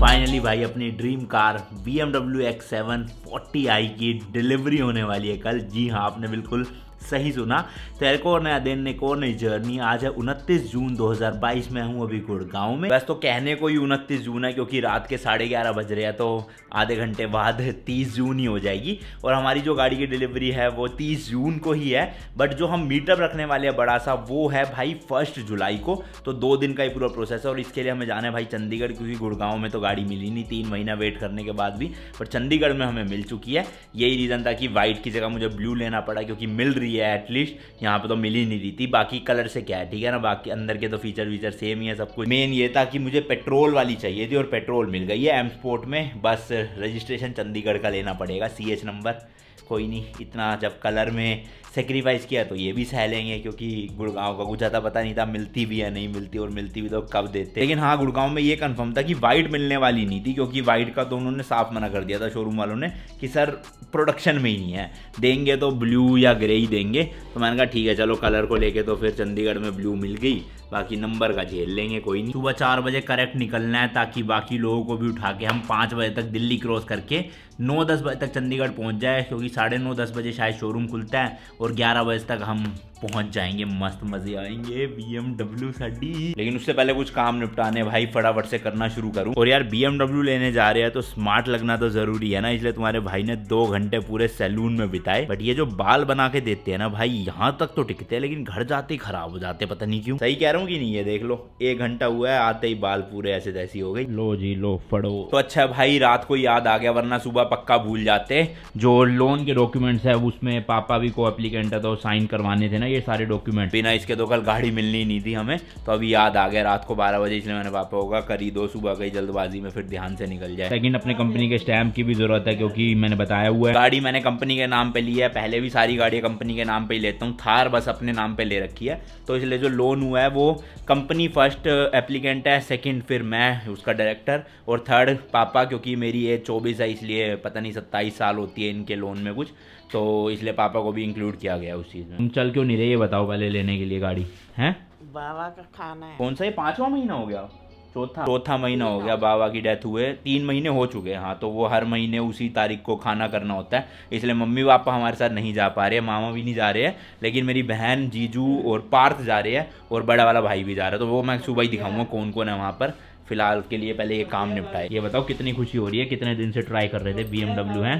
Finally भाई, अपनी dream car B M X seven forty I की डिलीवरी होने वाली है कल। जी हाँ आपने बिल्कुल सही सुना। तो एक और नया दिन और नई जर्नी आज है उनतीस जून 2022 में हूँ अभी गुड़गांव में। बस तो कहने को ही उनतीस जून है, क्योंकि रात के साढ़े ग्यारह बज रहे हैं तो आधे घंटे बाद तीस जून ही हो जाएगी। और हमारी जो गाड़ी की डिलीवरी है, वो तीस जून को ही है। बट जो हम मीटअप रखने वाले हैं बड़ा सा, वो है भाई फ़र्स्ट जुलाई को। तो दो दिन का ही पूरा प्रोसेस है, और इसके लिए हमें जाना है भाई चंडीगढ़, क्योंकि गुड़गांव में तो गाड़ी मिली नहीं। तीन महीना वेट करने के बाद भी पर चंडीगढ़ में हमें मिल चुकी है। यही रीज़न था कि वाइट की जगह मुझे ब्लू लेना पड़ा, क्योंकि मिल रही है एटलीस्ट यहाँ पे तो मिल ही नहीं रही थी। बाकी कलर से क्या है, ठीक है ना? बाकी अंदर के तो फीचर वीचर सेम ही है, सब कुछ। मेन ये था कि मुझे पेट्रोल वाली चाहिए थी और पेट्रोल मिल गई है एम स्पोर्ट में। बस रजिस्ट्रेशन चंडीगढ़ का लेना पड़ेगा सी एच नंबर कोई नहीं, इतना जब कलर में सेक्रीफाइस किया तो ये भी सह लेंगे, क्योंकि गुड़गांव का कुछ ज़्यादा पता नहीं था, मिलती भी या नहीं मिलती, और मिलती भी तो कब देते। लेकिन हाँ गुड़गांव में ये कंफर्म था कि वाइट मिलने वाली नहीं थी, क्योंकि वाइट का तो उन्होंने साफ़ मना कर दिया था शोरूम वालों ने कि, सर प्रोडक्शन में ही नहीं है। देंगे तो ब्लू या ग्रे ही देंगे। तो मैंने कहा, ठीक है, चलो कलर को लेके तो फिर चंडीगढ़ में ब्लू मिल गई। बाकी नंबर का झेल लेंगे, कोई नहीं। सुबह चार बजे करेक्ट निकलना है ताकि बाकी लोगों को भी उठा के हम पाँच बजे तक दिल्ली क्रॉस करके नौ दस बजे तक चंडीगढ़ पहुँच जाए, क्योंकि साढ़े नौ दस बजे शायद शोरूम खुलता है और ग्यारह बजे तक हम पहुँच जाएँगे, मस्त मज़े आएँगे। बी एम डब्ल्यू डी लेकिन उससे पहले कुछ काम निपटाने भाई, फटाफट से करना शुरू करूँ। और यार बी लेने जा रहे हैं तो स्मार्ट लगना तो ज़रूरी है ना, इसलिए तुम्हारे भाई ने दो घंटे पूरे सैलून में बिताए। बट ये जो बाल बना के देते हैं ना भाई, यहाँ तक तो टिकते हैं, लेकिन घर जाते ही खराब हो जाते पता नहीं क्यों। सही कह रहा हूँ? कि नहीं है देख लो। एक घंटा हुआ है आते ही बाल पूरे ऐसे तैसी हो गई लो जी लो फड़ो। तो अच्छा भाई रात को याद आ गया वरना सुबह पक्का भूल जाते। जो लोन के डॉक्यूमेंट्स है उसमें पापा भी को एप्लीकेंट है तो साइन करवाने थे ना ये सारे डॉक्यूमेंट बिना इसके तो कल गाड़ी मिलनी नहीं थी हमें। तो अभी याद आ गया रात को बारह बजे इसलिए मैंने पापा होगा करी दो सुबह गई जल्दबाजी में फिर ध्यान से निकल जाए। लेकिन अपने कंपनी के स्टैम्प की भी ज़रूरत है क्योंकि मैंने बताया हुआ है। गाड़ी मैंने कंपनी के नाम पे ली है पहले भी सारी गाड़ियाँ कंपनी के नाम पे ही लेता हूँ थार बस अपने नाम पे ले रखी है। तो इसलिए जो लोन हुआ है वो कंपनी फ़र्स्ट एप्लीकेंट है सेकंड फिर मैं उसका डायरेक्टर और थर्ड पापा क्योंकि मेरी एज चौबीस है इसलिए पता नहीं सत्ताईस साल होती है इनके लोन में कुछ तो इसलिए पापा को भी इंक्लूड किया गया उस चीज़ में। तुम चल क्यों नहीं रहे ये बताओ पहले लेने के लिए गाड़ी है? बाबा का खाना है। कौन सा ये पाँचवा महीना हो गया? चौथा। चौथा महीना हो गया बाबा की डेथ हुए। तीन महीने हो चुके हैं। हाँ तो वो हर महीने उसी तारीख को खाना करना होता है। इसलिए मम्मी पापा हमारे साथ नहीं जा पा रहे हैं मामा भी नहीं जा रहे हैं लेकिन मेरी बहन जीजू और पार्थ जा रहे हैं और बड़ा वाला भाई भी जा रहा है। तो वो मैं सुबह ही दिखाऊँगा कौन कौन है वहाँ पर। फ़िलहाल के लिए पहले ये काम निपटाए। ये बताओ कितनी खुशी हो रही है? कितने दिन से ट्राई कर रहे थे? बी एमडब्ल्यू है?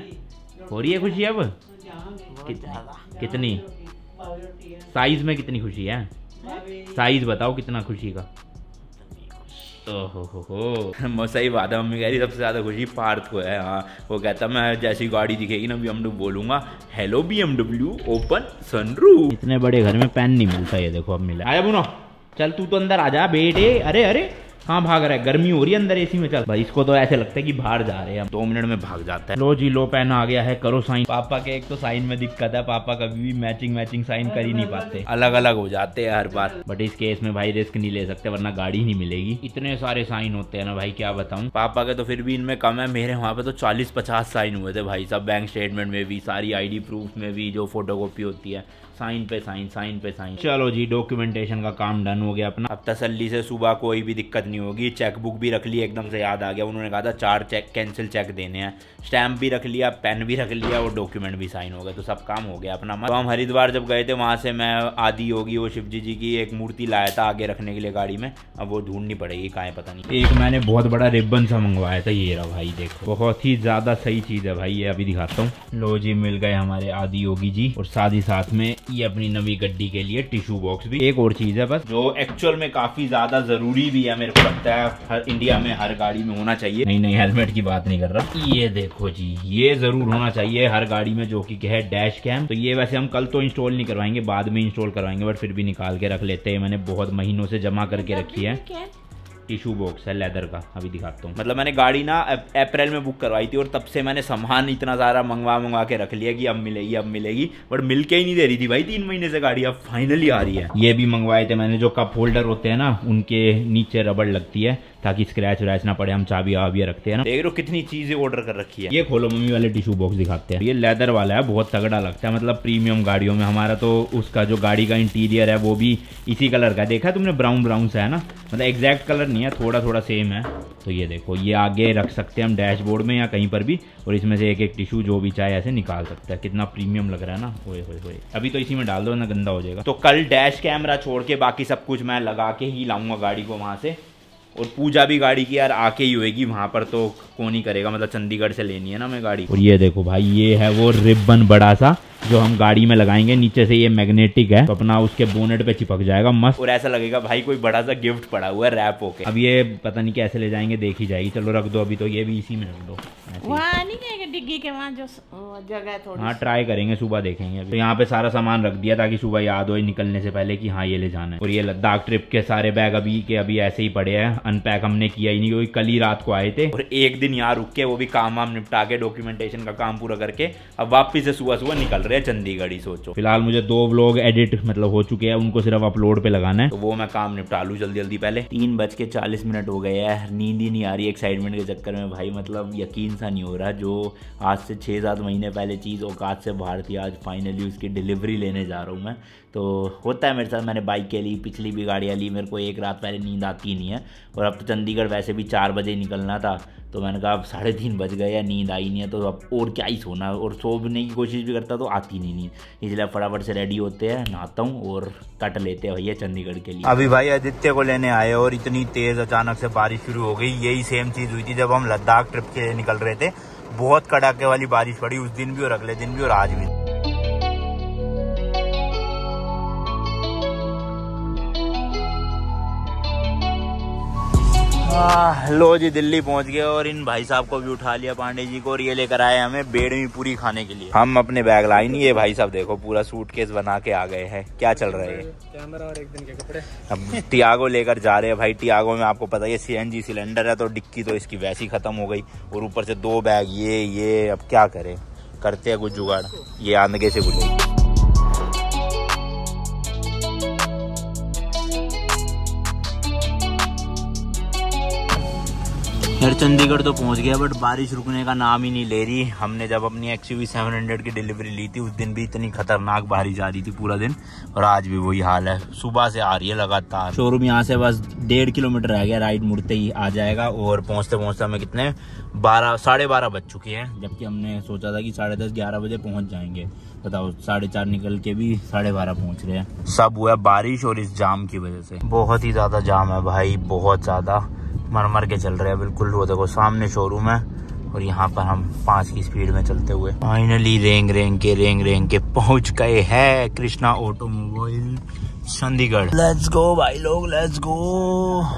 हो रही है खुशी अब? कितनी? कितनी? साइज़ में कितनी खुशी है? साइज़ बताओ कितना खुशी का? ओहो हो हो सही बात है मम्मी कह रही सबसे ज़्यादा खुशी पार्थ को है हाँ। वो कहता मैं जैसी गाड़ी दिखेगी ना बी एम बोलूँगा hello B M W open sunroof इतने बड़े घर में पेन नहीं मिलता ये देखो अब मिला। आया बुनो। चल तू तो अंदर आ जा बेटे। अरे अरे। कहाँ भाग रहा है। गर्मी हो रही है अंदर एसी में चल। भाई इसको तो ऐसे लगता है कि बाहर जा रहे हैं दो मिनट में भाग जाता है। लो जी लो पेन आ गया है करो साइन। पापा के एक तो साइन में दिक्कत है पापा कभी भी मैचिंग मैचिंग साइन कर ही नहीं पाते। अलग अलग हो जाते हैं हर बार। बट इस केस में भाई रिस्क नहीं ले सकते वरना गाड़ी नहीं मिलेगी। इतने सारे साइन होते हैं ना भाई क्या बताऊँ? पापा के तो फिर भी इनमें कम है मेरे वहाँ पे तो चालीस पचास साइन हुए थे भाई सब बैंक स्टेटमेंट में भी सारी आईडी प्रूफ में भी जो फ़ोटो होती है। साइन पे साइन साइन पे साइन। चलो जी डॉक्यूमेंटेशन का काम डन हो गया अपना। अब तसल्ली से सुबह कोई भी दिक्कत नहीं होगी। चेक बुक भी रख ली एकदम से याद आ गया। उन्होंने कहा था चार चेक कैंसिल चेक देने हैं। स्टैम्प भी रख लिया पेन भी रख लिया और डॉक्यूमेंट भी साइन हो गए। तो सब काम हो गया अपना। तो हम हरिद्वार जब गए थे वहाँ से मैं आदि होगी वो शिव जी की एक मूर्ति लाया था आगे रखने के लिए गाड़ी में। अब वो ढूंढनी पड़ेगी कहाँ पता नहीं। एक मैंने बहुत बड़ा रिबन सा मंगवाया था ये रहा भाई देखो। बहुत ही ज़्यादा सही चीज़ है भाई ये अभी दिखाता हूँ। लो जी मिल गए हमारे आदि योगी जी और साथ ही साथ में ये अपनी नवी गड्डी के लिए टिश्यू बॉक्स भी। एक और चीज़ है बस। जो एक्चुअल में काफ़ी ज़्यादा ज़रूरी भी है मेरे को लगता है हर इंडिया में हर गाड़ी में होना चाहिए। नहीं नहीं हेलमेट की बात नहीं कर रहा। ये देखो जी ये ज़रूर होना चाहिए हर गाड़ी में जो की है डैश कैम तो ये वैसे हम कल तो इंस्टॉल नहीं करवाएँगे बाद में इंस्टॉल करवाएँगे बट फिर भी निकाल के रख लेते हैं। मैंने बहुत महीनों से जमा करके रखी है। टिश्यू बॉक्स है लेदर का अभी दिखाता हूँ। मतलब मैंने गाड़ी ना अप्रैल में बुक करवाई थी और तब से मैंने सामान इतना सारा मंगवा मंगवा के रख लिया कि अब मिलेगी अब मिलेगी बट मिल के ही नहीं दे रही थी भाई तीन महीने से गाड़ी अब फाइनली आ रही है। ये भी मंगवाए थे मैंने जो कप होल्डर होते हैं ना उनके नीचे रबड़ लगती है। ताकि स्क्रैच व्रैच ना पड़े हम चाबी आबिया रखते हैं ना। देख हो कितनी चीज़ें ऑर्डर कर रखी है। ये खोलो मम्मी वाले टिश्यू बॉक्स दिखाते हैं। ये लेदर वाला है बहुत तगड़ा लगता है मतलब प्रीमियम गाड़ियों में। हमारा तो उसका जो गाड़ी का इंटीरियर है वो भी इसी कलर का देखा तुमने ब्राउन ब्राउन सा है ना? मतलब एग्जैक्ट कलर नहीं है थोड़ा थोड़ा सेम है। तो ये देखो ये आगे रख सकते हैं हम डैशबोर्ड में या कहीं पर भी और इसमें से एक एक टिश्यू जो भी चाहे ऐसे निकाल सकते हैं। कितना प्रीमियम लग रहा है ना? ओए होए होए अभी तो इसी में डाल दो ना गंदा हो जाएगा। तो कल डैश कैमरा छोड़ के बाकी सब कुछ मैं लगा के ही लाऊँगा गाड़ी को वहाँ से। और पूजा भी गाड़ी की यार आके ही होएगी, वहाँ पर तो कौन ही करेगा मतलब चंडीगढ़ से लेनी है ना मैं गाड़ी। और ये देखो भाई, ये है वो रिबन बड़ा सा। जो हम गाड़ी में लगाएँगे नीचे से ये मैग्नेटिक है तो अपना उसके बोनेट पे चिपक जाएगा मस्त। और ऐसा लगेगा भाई कोई बड़ा सा गिफ्ट पड़ा हुआ है रैप होके। अब ये पता नहीं कैसे ले जाएँगे देखी जाएगी। चलो रख दो अभी तो ये भी इसी में रख दो। वहाँ नहीं जाएगा डिग्गी के वहाँ जो जगह थोड़ी हाँ ट्राई करेंगे सुबह देखेंगे अभी। तो यहाँ पे सारा सामान रख दिया ताकि सुबह याद हो निकलने से पहले कि हाँ ये ले जाना है। और ये लद्दाख ट्रिप के सारे बैग अभी के अभी ऐसे ही पड़े हैं। अनपैक हमने किया ही नहीं क्योंकि कल ही रात को आए थे। और एक दिन यहाँ रुक के वो भी काम वाम निपटा के डॉक्यूमेंटेशन का काम पूरा करके अब वापिस से सुबह सुबह निकल रहे हैं चंडीगढ़ ही सोचो। फ़िलहाल मुझे दो ब्लॉग एडिट मतलब हो चुके हैं उनको सिर्फ़ अपलोड पे लगाना है। तो वो मैं काम निपटा लू जल्दी जल्दी पहले। तीन बज के चालीस मिनट हो गए हैं नींद ही नहीं आ रही एक्साइटमेंट के चक्कर में। भाई मतलब यकीन सा नहीं हो रहा जो आज से छः सात महीने पहले चीज़ औकात से बाहर थी आज फाइनली उसकी डिलीवरी लेने जा रहा हूँ मैं। तो होता है मेरे साथ मैंने बाइक के ली पिछली भी गाड़ियाँ ली मेरे को एक रात पहले नींद आती नहीं है। और अब तो चंडीगढ़ वैसे भी चार बजे निकलना था तो मैंने कहा, अब साढ़े तीन बज गए या नींद आई नहीं है तो अब और क्या ही सोना और सोने की कोशिश भी करता तो आती नहीं नींद। इसलिए फटाफट से रेडी होते हैं, नहाता हूँ और कट लेते हैं भैया चंडीगढ़ के लिए। अभी भाई आदित्य को लेने आए और इतनी तेज़ अचानक से बारिश शुरू हो गई। यही सेम चीज़ हुई थी जब हम लद्दाख ट्रिप के निकल रहे थे। बहुत कड़ाके वाली बारिश पड़ी, उस दिन भी और अगले दिन भी और आज भी। लो जी दिल्ली पहुँच गए और इन भाई साहब को भी उठा लिया पांडे जी को और ये लेकर आए हमें बेड़वी पूरी खाने के लिए। हम अपने बैग लाई नहीं ये भाई साहब देखो पूरा सूटकेस बना के आ गए हैं। क्या चल रहा है कैमरा और एक दिन के कपड़े। अब टियागो लेकर जा रहे हैं भाई। टियागो में आपको पता है सीएनजी सिलेंडर है तो डिक्की तो इसकी वैसी खत्म हो गई। और ऊपर से दो बैग ये ये अब क्या करे? करते हैं कुछ जुगाड़। ये आंदगे से कुछ खैर चंडीगढ़ तो पहुँच गया बट बारिश रुकने का नाम ही नहीं ले रही। हमने जब अपनी एक्स यू की डिलीवरी ली थी उस दिन भी इतनी खतरनाक बारिश आ रही थी पूरा दिन और आज भी वही हाल है। सुबह से आ रही है लगातार। शोरूम यहाँ से बस डेढ़ किलोमीटर रह गया राइड मुड़ते ही आ जाएगा और पहुँचते पहुँचते हमें कितने बारह साढ़े बारह बज चुके हैं जबकि हमने सोचा था कि साढ़े दस ग्यारह बजे पहुँच जाएँगे। बताओ साढ़े चार निकल के भी साढ़े बारह पहुँच रहे हैं। सब हुआ बारिश और इस जाम की वजह से। बहुत ही ज़्यादा जाम है भाई बहुत ज़्यादा। मर मर के चल रहे हैं, बिल्कुल। वो देखो, सामने शोरूम है और यहाँ पर हम पाँच की स्पीड में चलते हुए फाइनली रेंग रेंग के रेंग रेंग के पहुँच गए है Krishna automobile Chandigarh. Let's go भाई लोग लेट्स गो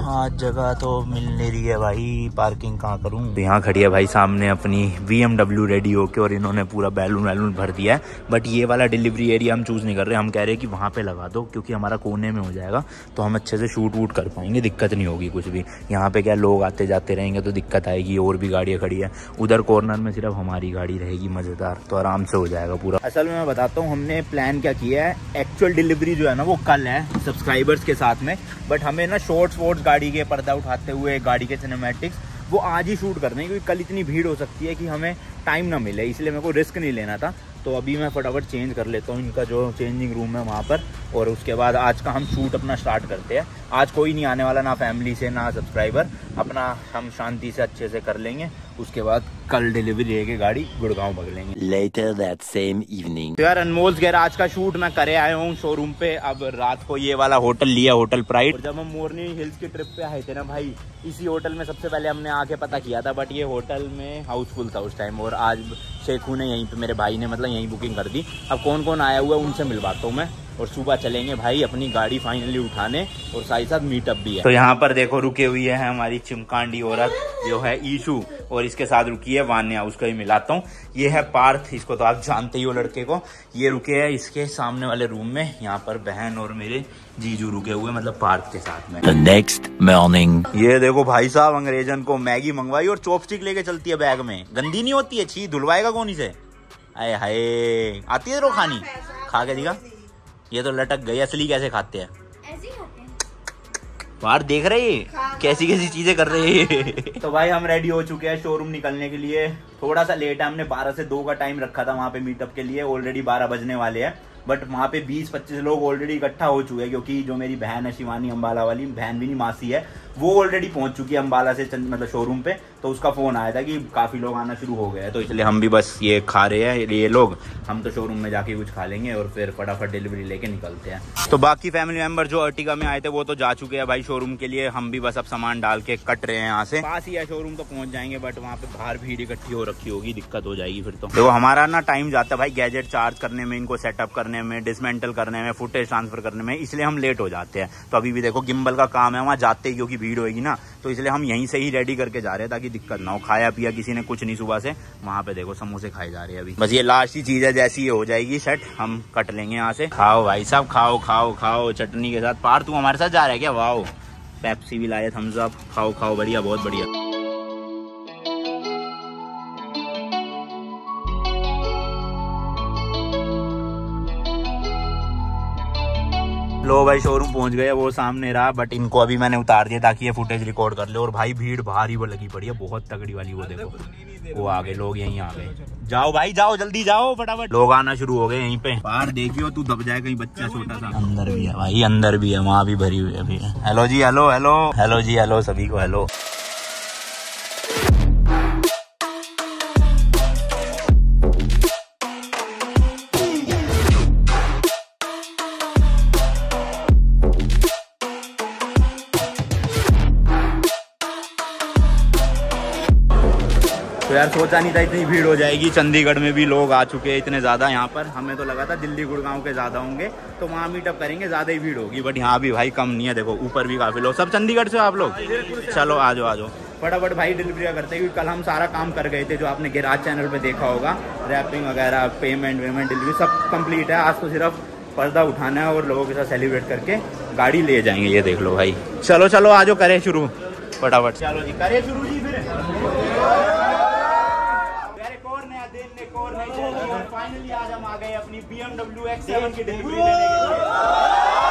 आज जगह तो मिल नहीं रही है भाई पार्किंग कहाँ करूँ? तो यहाँ खड़ी है भाई सामने अपनी बी एमडब्ल्यू रेडी होके और इन्होंने पूरा बैलून वैलून भर दिया है। बट ये वाला डिलीवरी एरिया हम चूज़ नहीं कर रहे हम कह रहे हैं कि वहाँ पे लगा दो क्योंकि हमारा कोने में हो जाएगा तो हम अच्छे से शूट वूट कर पाएँगे दिक्कत नहीं होगी कुछ भी। यहाँ पे क्या लोग आते जाते रहेंगे तो दिक्कत आएगी और भी गाड़ियाँ खड़ी है। उधर कॉर्नर में सिर्फ़ हमारी गाड़ी रहेगी मज़ेदार तो आराम से हो जाएगा पूरा। असल में मैं बताता हूँ हमने प्लान क्या किया है एक्चुअल डिलीवरी जो है ना वो कल है सब्सक्राइबर्स के साथ में। बट हमें ना शॉर्ट्स वोट्स गाड़ी के पर्दा उठाते हुए, गाड़ी के सिनेमेटिक्स वो आज ही शूट करने क्योंकि कल इतनी भीड़ हो सकती है कि हमें टाइम ना मिले इसलिए मेरे को रिस्क नहीं लेना था। तो अभी मैं फटाफट चेंज कर लेता हूँ इनका जो चेंजिंग रूम है वहाँ पर और उसके बाद आज का हम शूट अपना स्टार्ट करते हैं। आज कोई नहीं आने वाला ना फैमिली से ना सब्सक्राइबर अपना हम शांति से अच्छे से कर लेंगे। उसके बाद कल डिलीवरी लेके गाड़ी गुड़गांव पकड़ेंगे Later that same evening. तो यार अनमोल गैराज का शूट मैं करे आया हूँ शोरूम पे। अब रात को ये वाला होटल लिया होटल प्राइड और जब हम मोरनी हिल्स की ट्रिप पे आए थे ना भाई इसी होटल में सबसे पहले हमने आके पता किया था बट ये होटल में हाउसफुल था उस टाइम और आज शेखू ने यहीं पे, मेरे भाई ने मतलब यहीं बुकिंग कर दी। अब कौन कौन आया हुआ है, उनसे मिलवाता हूँ मैं। और सुबह चलेंगे भाई अपनी गाड़ी फाइनली उठाने और साथ ही साथ मीटअप भी है। तो यहाँ पर देखो रुके हुई है हमारी चिमकांडी औरत जो है ईशू और इसके साथ रुकी है वान्या उसको ही मिलाता हूँ। ये है पार्थ इसको तो आप जानते ही हो लड़के को। ये रुके है इसके सामने वाले रूम में यहाँ पर बहन और मेरे जीजू रुके हुए मतलब पार्थ के साथ में। Next morning. ये देखो भाई साहब अंग्रेजन को मैगी मंगवाई और चॉपस्टिक लेके चलती है बैग में। गंदी नहीं होती है? छी धुलवाएगा कौन इसे? आए हाय आती है रो खानी? खा के दिखा। ये तो लटक गई असली कैसे खाते हैं? ऐसे ही खाते हैं। बाहर देख रहे हैं? कैसी कैसी चीज़ें कर रहे हैं? तो भाई हम रेडी हो चुके हैं शोरूम निकलने के लिए। थोड़ा सा लेट है हमने 12 से 2 का टाइम रखा था वहाँ पे मीटअप के लिए ऑलरेडी 12 बजने वाले हैं। बट वहाँ पे 20-25 लोग ऑलरेडी इकट्ठा हो चुके हैं क्योंकि जो मेरी बहन है शिवानी अम्बाला वाली बहन भी नहीं मासी है। वो ऑलरेडी पहुँच चुकी है अम्बाला से मतलब शोरूम पे तो उसका फ़ोन आया था कि काफ़ी लोग आना शुरू हो गए हैं। तो इसलिए हम भी बस ये खा रहे हैं, ये लोग। हम तो शोरूम में जाके कुछ खा लेंगे और फिर फटाफट डिलीवरी लेके निकलते हैं। तो बाकी फैमिली मेंबर जो अर्टिगा में आए थे, वो तो जा चुके हैं भाई शोरूम के लिए। हम भी बस अब सामान डाल के कट रहे हैं यहाँ से। पास ही है शोरूम तो पहुँच जाएँगे बट वहाँ पे बाहर भीड़ इकट्ठी हो रखी होगी, दिक्कत हो जाएगी फिर तो। देखो, हमारा ना टाइम जाता है भाई गैजेट चार्ज करने में, इनको सेटअप करने में डिसमेंटल करने में फुटेज ट्रांसफ़र करने में, इसलिए हम लेट हो जाते हैं। तो अभी भी देखो गिम्बल का काम है, वहाँ जाते ही क्योंकि भीड़ होगी ना तो इसलिए हम यहीं से ही रेडी करके जा रहे हैं ताकि दिक्कत ना हो। खाया पिया किसी ने कुछ नहीं सुबह से, वहाँ पे देखो समोसे खाए जा रहे हैं अभी। बस ये लास्ट ही चीज़ है, जैसी ये हो जाएगी सेट हम कट लेंगे यहाँ से। खाओ भाई साहब, खाओ खाओ खाओ, चटनी के साथ। पार तू हमारे साथ जा रहे क्या? वाओ पेप्सी भी लाए थम्स अप खाओ खाओ, बढ़िया, बहुत बढ़िया। लो भाई शोरूम पहुँच गए, वो सामने रहा बट इनको अभी मैंने उतार दिया ताकि ये फुटेज रिकॉर्ड कर ले। और भाई, भीड़ भारी वो लगी पड़ी है, बहुत तगड़ी वाली वो देखो। वो आ गए, लोग यहीं आ गए। जाओ भाई, जाओ, जल्दी जाओ, फटाफट। लोग आना शुरू हो गए यहीं पे। बाहर देखियो, तू दब जाए कहीं बच्चा छोटा सा। अंदर भी है भाई, अंदर भी है, वहाँ भी भरी हुई अभी। Hello ji hello hello hello ji hello सभी को हेलो यार, सोचा नहीं था इतनी भीड़ हो जाएगी। चंडीगढ़ में भी लोग आ चुके हैं इतने ज़्यादा यहाँ पर। हमें तो लगा था दिल्ली, गुड़गांव के ज़्यादा होंगे तो वहाँ मीटअप करेंगे, ज़्यादा ही भीड़ होगी। बट यहाँ भी भाई कम नहीं है, देखो, ऊपर भी काफ़ी लोग। सब चंडीगढ़ से आप लोग? चलो, आ जाओ आ जाओ। फटाफट भाई डिलीवरी करते हैं, क्योंकि कल हम सारा काम कर गए थे, जो आपने गिराज चैनल पर देखा होगा। रैपिंग वगैरह पेमेंट वेमेंट डिलीवरी सब कंप्लीट है। आज तो सिर्फ़ पर्दा उठाना है और लोगों के साथ सेलिब्रेट करके गाड़ी ले जाएँगे, ये देख लो भाई। चलो चलो, आ जाओ, करें शुरू। फटाफट। चलो जी, करें शुरू जी फिर यार एक और नया दिन एक और नई जर्नी और फाइनली आज हम आ गए अपनी BMW X7 की डिलीवरी लेने के लिए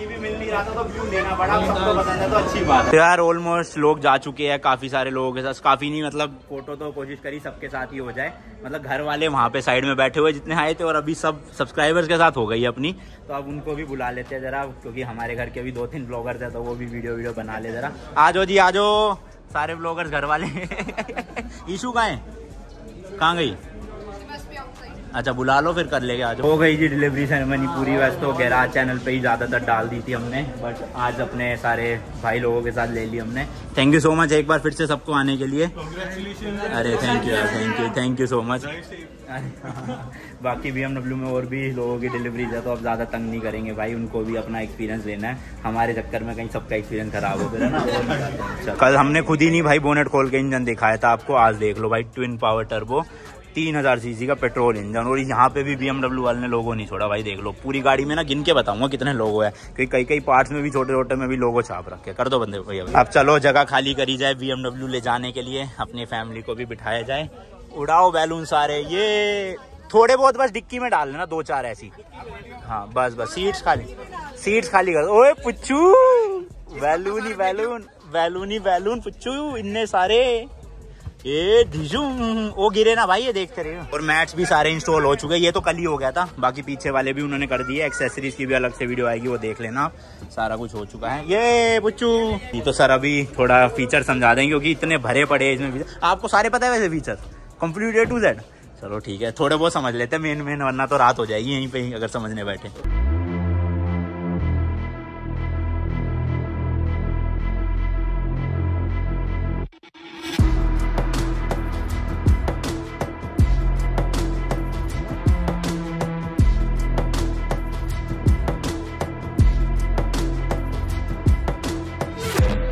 तो तो यार ऑलमोस्ट लोग जा चुके हैं, काफ़ी सारे लोगों के साथ। काफ़ी नहीं मतलब फ़ोटो तो कोशिश करी, सबके साथ ही हो जाए। मतलब घर वाले वहाँ पे साइड में बैठे हुए जितने आए थे, और अभी सब सब्सक्राइबर्स के साथ हो गई अपनी। तो अब उनको भी बुला लेते हैं जरा, क्योंकि हमारे घर के भी दो तीन ब्लॉगर थे तो वो भी वीडियो वीडियो बना ले जरा। आ जाओ जी, आ जाओ। सारे ब्लॉगर्स घर वाले। कहाँ है? कहाँ गई? अच्छा बुला लो फिर कर लेंगे आज हो गई जी डिलीवरी सेरेमनी पूरी वैसे तो गैराज चैनल पे ही ज़्यादातर डाल दी थी हमने बट आज अपने सारे भाई लोगों के साथ ले ली हमने। थैंक यू सो मच एक बार फिर से सबको आने के लिए। अरे thank you thank you thank you so much बाकी बी एमडब्ल्यू में और भी लोगों की डिलीवरी है तो अब ज़्यादा तंग नहीं करेंगे भाई उनको भी अपना एक्सपीरियंस लेना है। हमारे चक्कर में कहीं सबका एक्सपीरियंस खराब हो गया ना। कल हमने खुद ही नहीं भाई बोनेट खोल के इंजन दिखाया था आपको आज देख लो भाई ट्विन पावर टर्बो तीन हज़ार सीसी का पेट्रोल इंजन, और यहाँ पे भी BMW वाले ने लोगो नहीं छोड़ा, भाई देख लो, पूरी गाड़ी में ना गिन के बताऊँगा कितने लोगो है क्योंकि कई कई पार्ट्स में भी छोटे छोटे में भी लोगो छाप रखे कर दो बंदे भैया अब चलो, जगह खाली करी जाए BMW ले जाने के लिए, अपनी फैमिली को भी बिठाया जाए। उड़ाओ बैलून सारे, ये थोड़े बहुत बस डिक्की में डाल लेना दो चार ऐसी। हाँ बस बस सीट्स खाली। सीट्स खाली कर। ओए पुच्चू बैलून ही बैलून बैलून ही बैलून पुच्चू इन्ने सारे। ये वो गिरे ना भाई, ये देखते रहे और मैट्स भी सारे इंस्टॉल हो चुके हैं। ये तो कल ही हो गया था। बाकी पीछे वाले भी उन्होंने कर दिए। एक्सेसरीज की भी अलग से वीडियो आएगी, वो देख लेना। सारा कुछ हो चुका है। ये बुच्चू ये तो सर अभी थोड़ा फीचर समझा देंगे, क्योंकि इतने भरे पड़े हैं इसमें आपको सारे पता है वैसे feature complete A to Z चलो ठीक है, थोड़े बहुत समझ लेते हैं मेन मेन वरना तो रात हो जाएगी यहीं पे अगर समझने बैठे।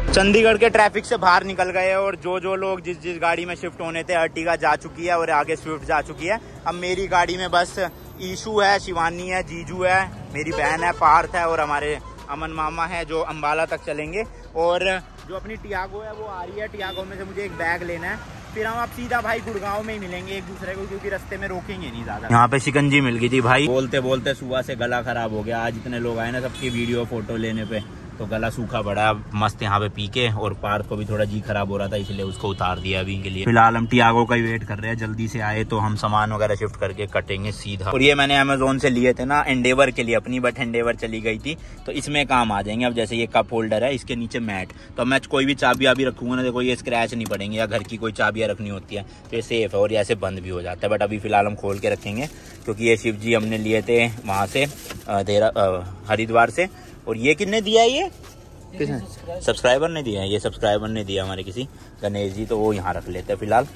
चंडीगढ़ के ट्रैफ़िक से बाहर निकल गए और जो जो लोग जिस जिस गाड़ी में शिफ्ट होने थे अर्टिगा जा चुकी है और आगे स्विफ्ट जा चुकी है। अब मेरी गाड़ी में बस ईशू है शिवानी है जीजू है मेरी बहन है पार्थ है और हमारे अमन मामा है जो अम्बाला तक चलेंगे। और जो अपनी टियागो है वो आ रही है। टियागो में से मुझे एक बैग लेना है। फिर हम आप सीधा भाई गुड़गांव में ही मिलेंगे एक दूसरे को क्योंकि रस्ते में रोकेंगे नहीं ज़्यादा। यहाँ पे शिकंजी मिल गई थी भाई। बोलते बोलते सुबह से गला खराब हो गया। आज इतने लोग आए ना सबकी वीडियो फ़ोटो लेने पे। तो गला सूखा बड़ा मस्त यहाँ पे पी के और पार्क को भी थोड़ा जी खराब हो रहा था, इसलिए उसको उतार दिया अभी के लिए। फ़िलहाल हम टियागो का ही वेट कर रहे हैं, जल्दी से आए तो हम सामान वगैरह शिफ्ट करके कटेंगे सीधा। और ये मैंने अमेजोन से लिए थे ना एंडेवर के लिए, अपनी बट एंडेवर चली गई थी तो इसमें काम आ जाएँगे। अब जैसे ये कप होल्डर है, इसके नीचे मैट तो मैं कोई भी चाबियाँ भी रखूँगा ना, देखो ये स्क्रैच नहीं पड़ेंगे, या घर की कोई चाबियाँ रखनी होती है तो ये सेफ़ है और ऐसे बंद भी हो जाता है। बट अभी फ़िलहाल हम खोल के रखेंगे, क्योंकि ये शिव जी हमने लिए थे वहाँ से देरा हरिद्वार से। और ये कितने दिया है ये? किसने? सब्सक्राइबर ने दिया है ये सब्सक्राइबर ने दिया हमारे किसी गणेश जी तो वो यहाँ रख लेते हैं फ़िलहाल।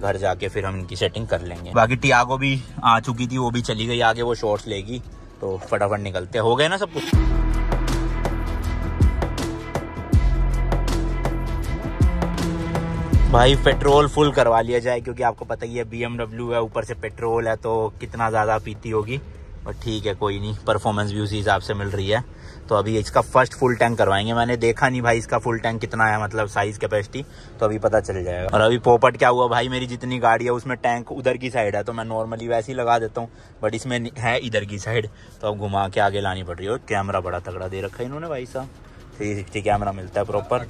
घर जाके फिर हम इनकी सेटिंग कर लेंगे। बाकी टियागो भी आ चुकी थी वो भी चली गई आगे वो शॉर्ट्स लेगी तो फटाफट निकलते हो। गए ना सब कुछ? भाई पेट्रोल फुल करवा लिया जाए क्योंकि आपको पता ही है बी है ऊपर से पेट्रोल है तो कितना ज़्यादा पीती होगी। बट ठीक है, कोई नहीं। परफॉर्मेंस भी उसी हिसाब से मिल रही है। तो अभी इसका फ़र्स्ट फुल टैंक करवाएँगे। मैंने देखा नहीं भाई इसका फुल टैंक कितना है मतलब साइज़ कैपेसिटी तो अभी पता चल जाएगा। और अभी पोपट क्या हुआ भाई? मेरी जितनी गाड़ी है, उसमें टैंक उधर की साइड है। तो मैं नॉर्मली वैसे ही लगा देता हूँ बट इसमें है इधर की साइड तो अब घुमा के आगे लानी पड़ रही है। कैमरा बड़ा तगड़ा दे रखा है इन्होंने भाई साहब। थ्री सिक्सटी कैमरा मिलता है प्रॉपर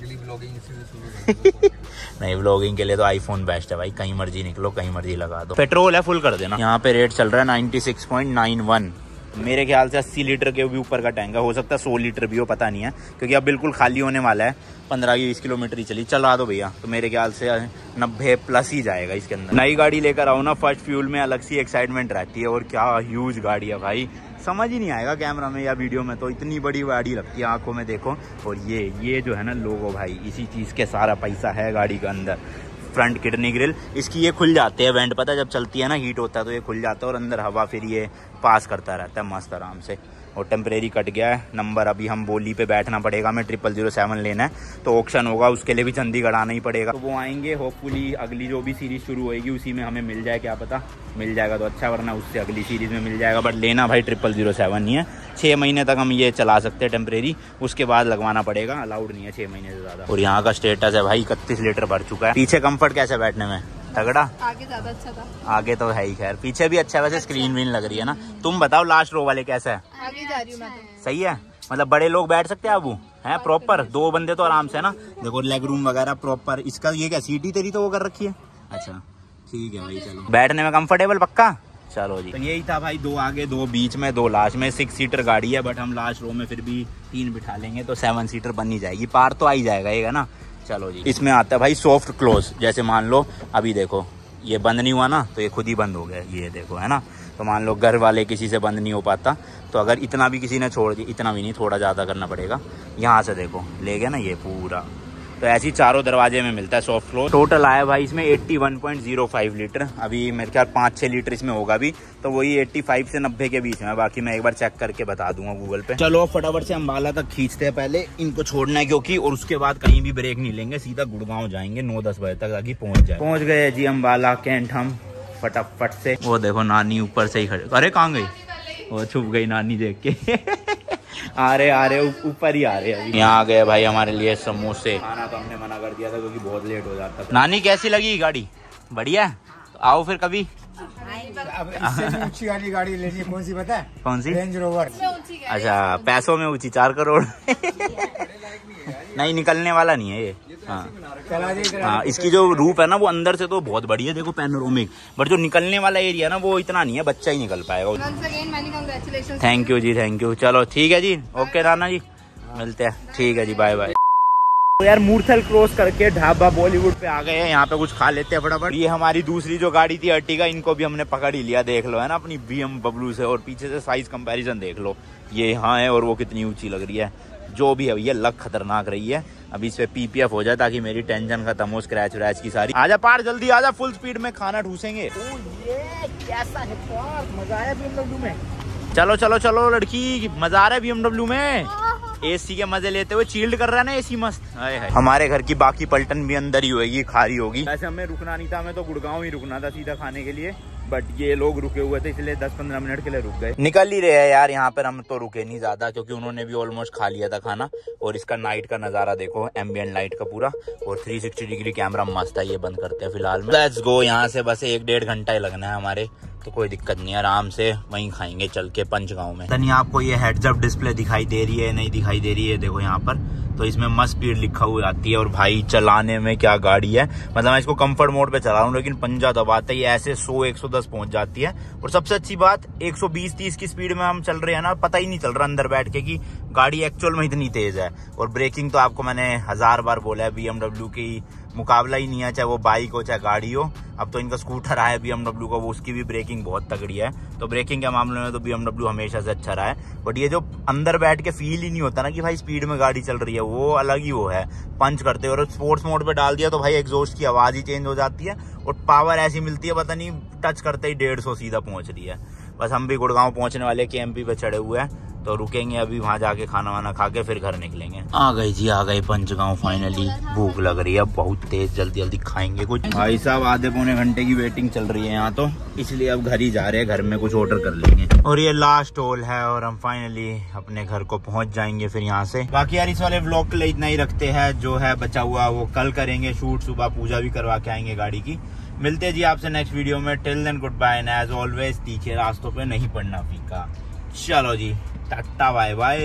नहीं ब्लॉगिंग के लिए तो आईफोन बेस्ट है भाई। कहीं मर्ज़ी निकलो कहीं मर्ज़ी लगा दो। पेट्रोल है फुल कर देना। यहाँ पे रेट चल रहा है ninety six point nine one मेरे ख्याल से अस्सी लीटर के भी ऊपर का टैंक है। हो सकता है सौ लीटर भी हो पता नहीं है। क्योंकि अब बिल्कुल खाली होने वाला है। पंद्रह की बीस किलोमीटर ही चली। चला दो भैया। तो मेरे ख्याल से नब्बे प्लस ही जाएगा इसके अंदर। नई गाड़ी लेकर आओ ना फ़र्स्ट फ्यूल में अलग सी एक्साइटमेंट रहती है। और क्या ह्यूज गाड़ी है भाई। समझ ही नहीं आएगा कैमरा में या वीडियो में तो इतनी बड़ी गाड़ी लगती है आँखों में, देखो। और ये ये जो है ना लोगो भाई, इसी चीज़ के सारा पैसा है गाड़ी के अंदर। फ्रंट किडनी ग्रिल इसकी ये खुल जाते हैं वेंट पता है जब चलती है ना हीट होता है तो ये खुल जाता है और अंदर हवा फिर ये पास करता रहता है मस्त आराम से। और टेम्परेरी कट गया है। नंबर अभी हम बोली पे बैठना पड़ेगा। हमें ट्रिपल ज़ीरो सेवन लेना है। तो ऑप्शन होगा, उसके लिए भी चंडीगढ़ आना ही पड़ेगा। तो वो आएँगे। होपफुली अगली जो भी सीरीज़ शुरू होएगी, उसी में हमें मिल जाए। क्या पता? मिल जाएगा तो अच्छा वरना उससे अगली सीरीज़ में मिल जाएगा। बट लेना भाई ट्रिपल ज़ीरो सेवन ही है। छः महीने तक हम ये चला सकते हैं टेम्परेरी उसके बाद लगवाना पड़ेगा। अलाउड नहीं है छः महीने से ज़्यादा। और यहाँ का स्टेटस है भाई, इकतीस लीटर भर चुका है। पीछे कंफर्ट कैसे बैठने में? तगड़ा? आगे ज़्यादा अच्छा था। आगे तो है ही खैर। पीछे भी अच्छा है वैसे स्क्रीन भी लग रही है ना। तुम बताओ लास्ट रो वाले कैसा है? आगे जा रही हूँ मैं तो। सही है? मतलब बड़े लोग बैठ सकते हैं अबू है प्रॉपर दो बंदे तो आराम से है ना? देखो लेग रूम वगैरह प्रॉपर इसका ये क्या सीटी तेरी तो वो कर रखी है? अच्छा ठीक है भाई चलो। बैठने में कंफर्टेबल पक्का? चलो जी। तो यही था भाई दो आगे दो बीच में दो लास्ट में। सिक्स सीटर गाड़ी है बट हम लास्ट रो में फिर भी तीन बिठा लेंगे तो सेवन सीटर बन ही जाएगी। पार तो आ ही जाएगा ये ना? चलो जी। इसमें आता है भाई सॉफ्ट क्लोज जैसे मान लो, अभी देखो, ये बंद नहीं हुआ ना तो ये खुद ही बंद हो गया, ये देखो, है ना? तो मान लो घर वाले किसी से बंद नहीं हो पाता तो अगर इतना भी किसी ने छोड़ दिया, इतना भी नहीं, थोड़ा ज़्यादा करना पड़ेगा। यहाँ से देखो, ले गया ना ये पूरा। तो ऐसी चारों दरवाजे में मिलता है सॉफ्ट फ्लोर टोटल आया भाई इसमें 81.05 लीटर अभी मेरे ख्याल पाँच छः लीटर इसमें होगा भी। तो वही 85 से 90 के बीच में। बाकी मैं एक बार चेक करके बता दूँगा गूगल पे। चलो फटाफट से अम्बाला तक खींचते हैं पहले। इनको छोड़ना है क्योंकि और उसके बाद कहीं भी ब्रेक नहीं लेंगे। सीधा गुड़गांव जाएँगे नौ दस बजे तक आगे पहुँच जाए। पहुँच गए जी अम्बाला कैंट हम। फटाफट से। वो देखो नानी ऊपर से ही खड़े। अरे कहाँ गई? वो छुप गई नानी देख के। आ रहे आ रहे ऊपर ही आ रहे अभी। यहाँ आ गए भाई हमारे लिए समोसे। खाना तो हमने मना कर दिया था क्योंकि बहुत लेट हो जाता था। नानी कैसी लगी गाड़ी? बढ़िया। तो आओ फिर कभी। ऊँची वाली गाड़ी लेनी कौन सी पता है? कौन सी? रेंज रोवर अच्छा पैसों में ऊँची चार करोड़। नहीं निकलने वाला नहीं है ये। हाँ। चला दे हाँ। इसकी जो रूप है ना वो अंदर से तो बहुत बड़ी है देखो पैनोरोमिक बट जो निकलने वाला एरिया ना वो इतना नहीं है बच्चा ही निकल पाएगा. Thank you ji thank you चलो ठीक है जी। ओके राना जी। मिलते हैं। ठीक है जी बाय बाय तो यार मूर्थल क्रॉस करके ढाबा बॉलीवुड पे आ गए हैं यहाँ पे कुछ खा लेते हैं फटाफट। ये हमारी दूसरी जो गाड़ी थी अर्टिगा इनको भी हमने पकड़ ही लिया देख लो है ना अपनी बी बबलू से और पीछे से साइज़ कंपैरिजन देख लो। ये यहाँ है और वो कितनी ऊँची लग रही है। जो भी है भैया लक खतरनाक रही है। अभी इस पे पीपीएफ हो जाए ताकि मेरी टेंशन खत्म हो स्क्रैच व्रैच की सारी। आजा पार जल्दी आजा फुल स्पीड में खाना ठूसेंगे कैसा है मज़ा आया बीएमडब्ल्यू में। चलो चलो चलो लड़की मज़ा आ रहा है बीएमडब्ल्यू में? एसी के मज़े लेते हुए चील्ड कर रहा है ना एसी मस्त? हाय हाय। हमारे घर की बाकी पलटन भी अंदर ही होगी खारी होगी। वैसे हमें रुकना नहीं था हमें तो गुड़गांव ही रुकना था सीधा खाने के लिए। बट ये लोग रुके हुए थे इसलिए 10-15 मिनट के लिए रुक गए। निकल ही रहे हैं यार यहाँ पर हम तो रुके नहीं ज़्यादा क्योंकि उन्होंने भी ऑलमोस्ट खा लिया था खाना। और इसका नाइट का नज़ारा देखो एम्बियंट लाइट का पूरा। और 360 डिग्री कैमरा मस्त है ये बंद करते हैं फ़िलहाल लेट्स गो यहाँ से बस एक डेढ़ घंटा ही लगना है हमारे। तो कोई दिक्कत नहीं है आराम से वहीं खाएँगे चल के पंच गाँव में। नहीं आपको ये हेडअप डिस्प्ले दिखाई दे रही है नहीं दिखाई दे रही है देखो यहाँ पर। तो इसमें मस्त स्पीड लिखा हुआ आती है और भाई चलाने में क्या गाड़ी है। मतलब मैं इसको कंफर्ट मोड पे चला रहा हूँ, लेकिन पंजा दबाते ही ऐसे 100 110 पहुँच जाती है। और सबसे अच्छी बात 120 30 की स्पीड में हम चल रहे हैं ना, पता ही नहीं चल रहा अंदर बैठ के कि गाड़ी एक्चुअल में इतनी तेज है। और ब्रेकिंग तो आपको मैंने हज़ार बार बोला है बीएमडब्ल्यू की मुकाबला ही नहीं है, चाहे वो बाइक हो, चाहे गाड़ी हो। अब तो इनका स्कूटर आया बीएमडब्ल्यू का, वो उसकी भी ब्रेकिंग बहुत तगड़ी है। तो ब्रेकिंग के मामले में तो बीएमडब्ल्यू हमेशा से अच्छा रहा है। बट ये जो अंदर बैठ के फील ही नहीं होता ना कि भाई स्पीड में गाड़ी चल रही है, वो अलग ही वो है। पंच करते और स्पोर्ट्स मोड पर डाल दिया तो भाई एग्जॉस्ट की आवाज़ ही चेंज हो जाती है, और पावर ऐसी मिलती है, पता नहीं टच करते ही डेढ़ सीधा पहुँच रही है। बस हम भी गुड़गांव पहुँचने वाले के एमपी पे चढ़े हुए हैं। तो रुकेंगे अभी वहाँ जाके खाना वाना खा के फिर घर निकलेंगे। आ गए जी आ गए पंचगांव फाइनली भूख लग रही है बहुत तेज जल्दी जल्दी खाएँगे कुछ। भाई साहब आधे पौने घंटे की वेटिंग चल रही है यहाँ तो। इसलिए अब घर ही जा रहे हैं घर में कुछ ऑर्डर कर लेंगे। और ये लास्ट टोल है और हम फाइनली अपने घर को पहुँच जाएँगे फिर यहाँ से। बाकी यार इस वाले ब्लॉग के लिए इतना ही रखते हैं जो है बचा हुआ वो कल करेंगे शूट सुबह पूजा भी करवा के आएँगे गाड़ी की। मिलते हैं जी आपसे नेक्स्ट वीडियो में। Till then goodbye as always तीखे रास्तों पे नहीं पड़ना फीका। चलो जी। Tata bye bye